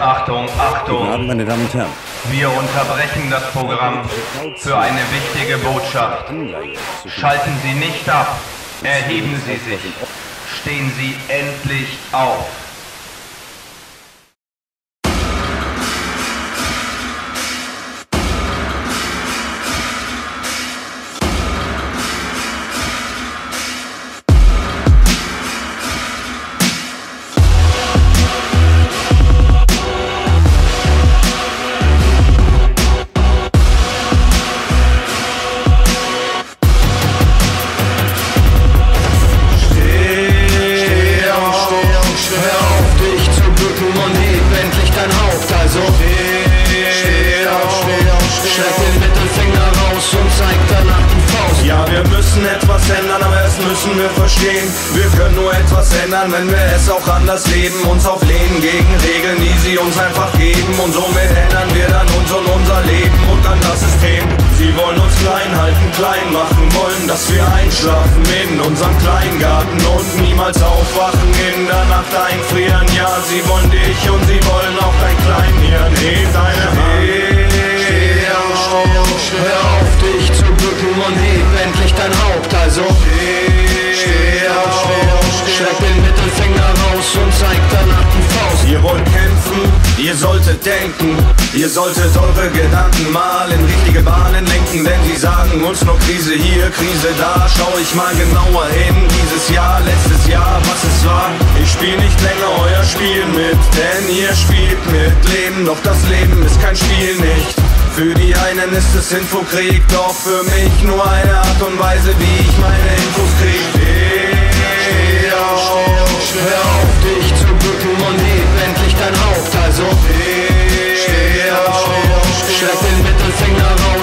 Achtung, Guten Abend, Achtung. meine Damen und Herren. Wir unterbrechen das Programm für eine wichtige Botschaft. Schalten Sie nicht ab. Erheben Sie sich. Stehen Sie endlich auf. Müssen wir verstehen. Wir können nur etwas ändern, wenn wir es auch anders leben. Uns auflehnen gegen Regeln, die sie uns einfach geben. Und somit ändern wir dann uns und unser Leben und dann das System. Sie wollen uns klein halten, klein machen, wollen, dass wir einschlafen in unserem Kleingarten und niemals aufwachen, in der Nacht einfrieren. Ja, sie wollen dich und sie wollen auch dein Kleinhirn. Heb deine Hand. Ihr solltet denken, ihr solltet eure Gedanken mal in richtige Bahnen lenken, denn sie sagen uns nur Krise hier, Krise da. Schau ich mal genauer hin, dieses Jahr, letztes Jahr, was es war. Ich spiel nicht länger euer Spiel mit, denn ihr spielt mit Leben, doch das Leben ist kein Spiel nicht. Für die einen ist es Infokrieg, doch für mich nur eine Art und Weise, wie ich meine Infos krieg.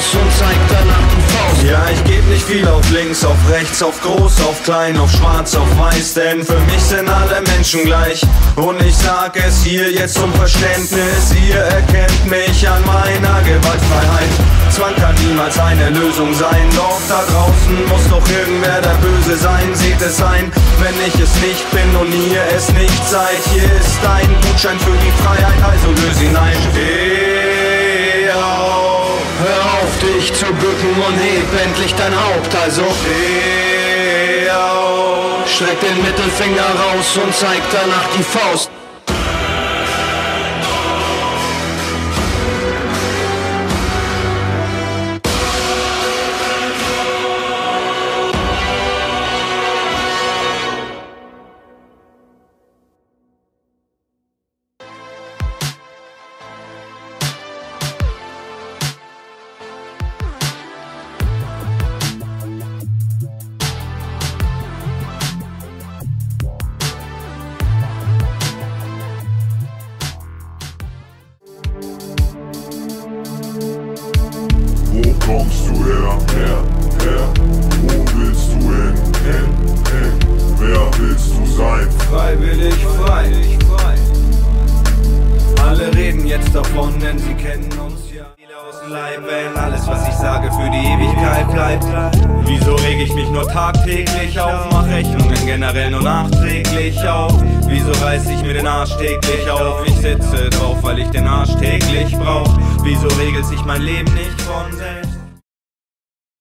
Raus und zeig danach die Faust. Ja, ich geb nicht viel auf links, auf rechts, auf groß, auf klein, auf schwarz, auf weiß, denn für mich sind alle Menschen gleich. Und ich sag es hier jetzt zum Verständnis, ihr erkennt mich an meiner Gewaltfreiheit. Zwang kann niemals eine Lösung sein, doch da draußen muss doch irgendwer der Böse sein. Seht es ein, wenn ich es nicht bin und ihr es nicht seid. Hier ist ein Gutschein für die Freiheit, also löse ihn ein. Zu bücken und heb endlich dein Haupt, also Steh auf. streck den Mittelfinger raus und zeig danach die Faust. Kommst du her, her, her? Wo willst du hin, hin, hin? Wer willst du sein? Freiwillig frei. Alle reden jetzt davon, denn sie kennen uns ja. Leib, wenn alles, was ich sage, für die Ewigkeit bleibt. Wieso reg ich mich nur tagtäglich auf? Mach Rechnungen generell nur nachträglich auf. Wieso reiß ich mir den Arsch täglich auf? Ich sitze drauf, weil ich den Arsch täglich brauch. Wieso regelt sich mein Leben nicht von selbst?